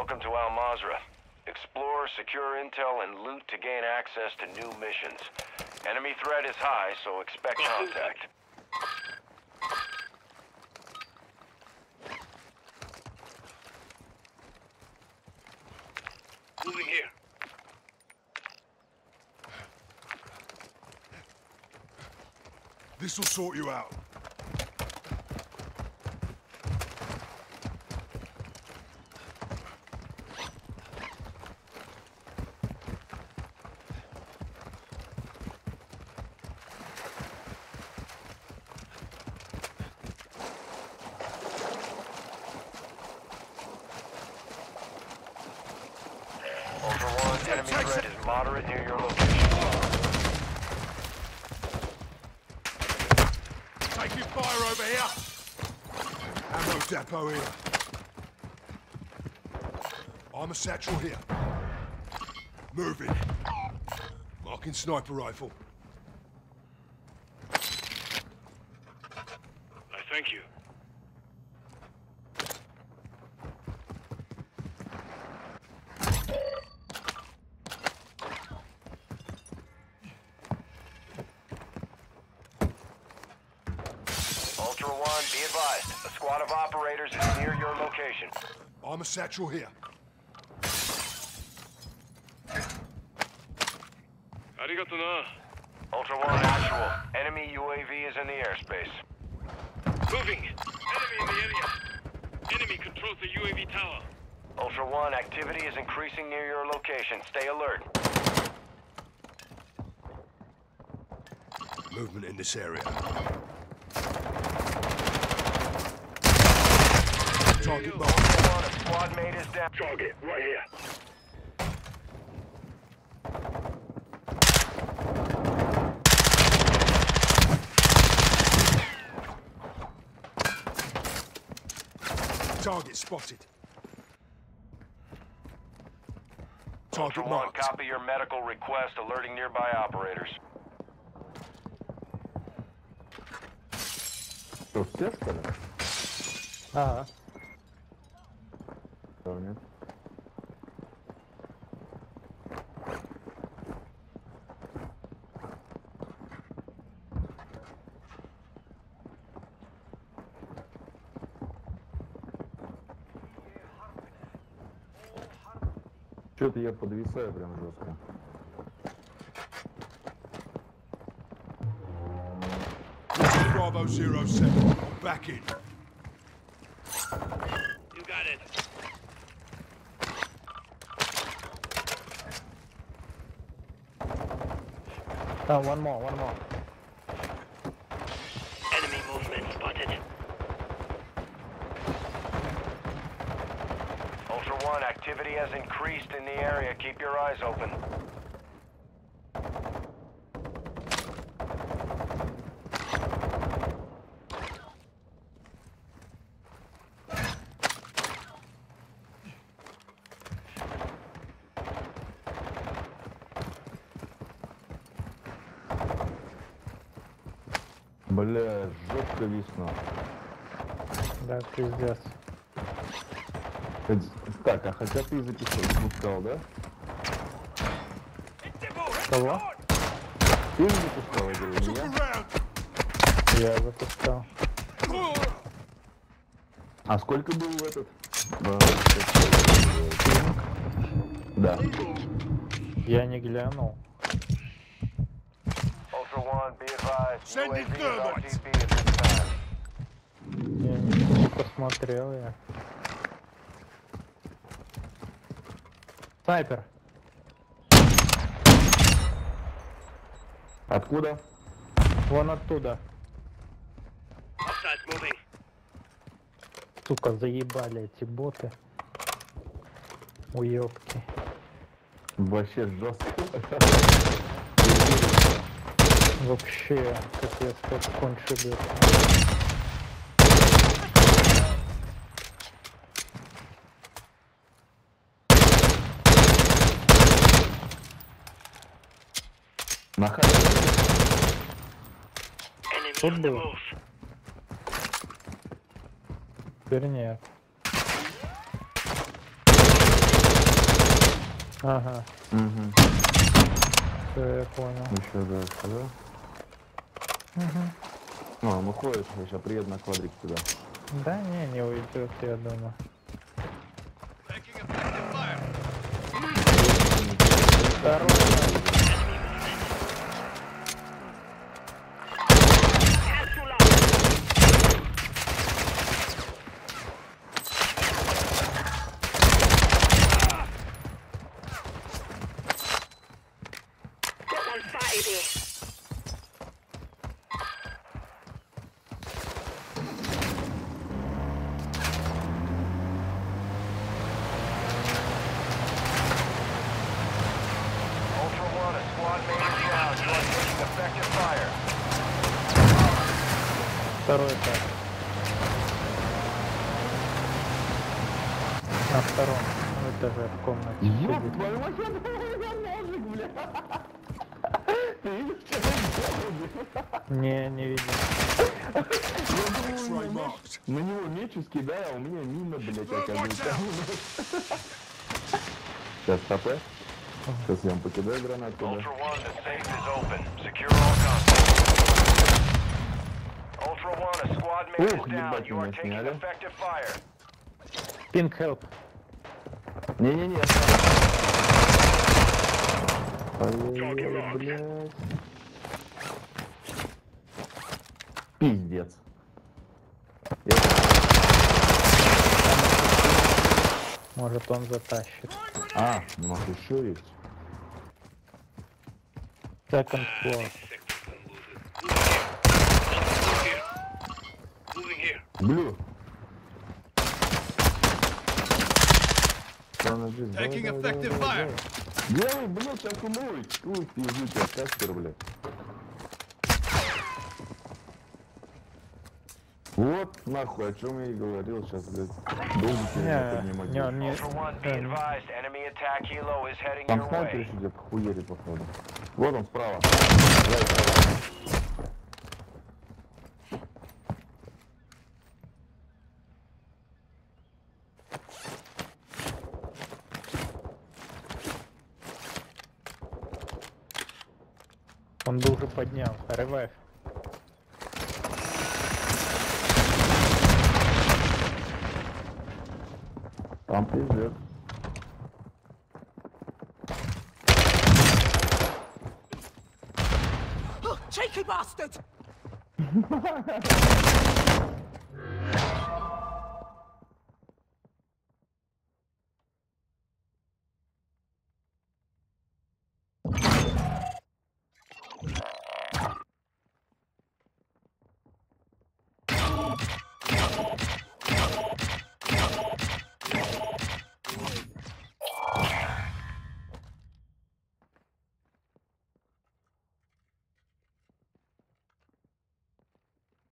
Welcome to Al Mazra. Explore, secure intel, and loot to gain access to new missions. Enemy threat is high, so expect contact. Moving here. This'll sort you out. Ultra One, enemy threat is moderate near your location. Taking fire over here. Ammo depot here. Armor satchel here. Moving. Marking sniper rifle. I thank you. Ultra One, be advised. A squad of operators is near your location. Armor satchel here. Arigato na. Ultra One, actual. Enemy UAV is in the airspace. Moving. Enemy in the area. Enemy controls the UAV tower. Ultra One, activity is increasing near your location. Stay alert. Movement in this area. Target mark. Squad mate is down. Target right here. Target spotted. Target Ultra marked. One, copy your medical request alerting nearby operators. Sus, ¿qué es? Ajá. Что-то я подвисаю прям жестко. This is Bravo 07. I'm back in. You got it. Oh, one more, one more. activity has increased in the area. Keep your eyes open. Бля, жестко висну. Да, пиздец. Так, а хотя ты записал, запускал, да? Кого? Ты же запускал, я говорю, не Look я? запускал. А сколько был в этот? Да. Я не глянул. Я не, не посмотрел я. Снайпер. Откуда? Вон оттуда. Сука, заебали эти боты. Уёбки. Вообще жестко. Вообще, капец, как кончили. На Тут move. Теперь нет. Ага, Угу. все, я понял. Еще дальше, да? Мгм. Ну, он уходит, я сейчас приеду на квадрик туда. Да не, не уйдет, я думаю. Второй. Второй этаж. На втором этаже в комнате. Ёб твою мать, я ножик, бля! Ты видишь, что я? Не, не marked. На него мечу скидаю, а у меня мина, блядь, оказывается. Сейчас ТП. Сейчас я вам покидаю гранату. да. Ух, ебать, меня сняли. Pink help. Не-не-не. Блядь. Пиздец. Я- Может он затащит. А, нас еще есть. Second floor. Блю. Taking effective fire. давай. Делай, блядь, сейчас умой. Ой, пизду тебя, кастер, блядь. Вот, нахуй, о чем я и говорил сейчас, блядь. Долго тебя Не, поднимать. не, не... Эм, Там снайпер где-то хуерит, походу. Вот он справа. Давай, давай. Он бы уже поднял. Ревайв. Там пиздец. Cheeky bastard!